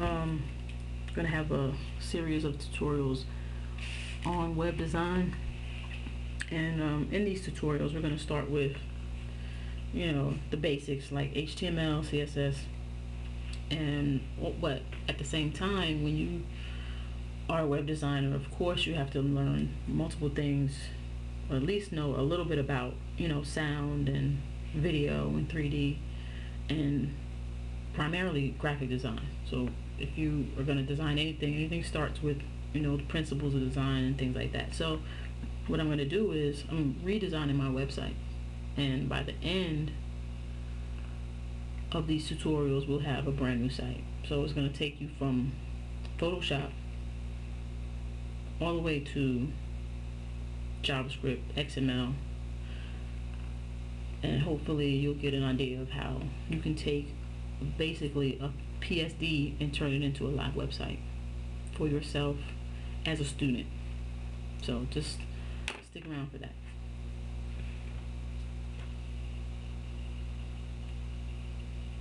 um, gonna have a series of tutorials on web design. And um, in these tutorials, we're gonna start with, you know, the basics like HTML, CSS, and what- but at the same time, when you are a web designer, of course, you have to learn multiple things, or at least know a little bit about, you know, sound and video and 3D, and primarily graphic design. So if you are going to design anything, anything starts with, you know, the principles of design and things like that. So what I'm going to do is I'm redesigning my website. And by the end of these tutorials, we'll have a brand new site. So it's going to take you from Photoshop all the way to JavaScript, XML, and hopefully you'll get an idea of how you can take basically a PSD and turn it into a live website for yourself as a student. So just stick around for that.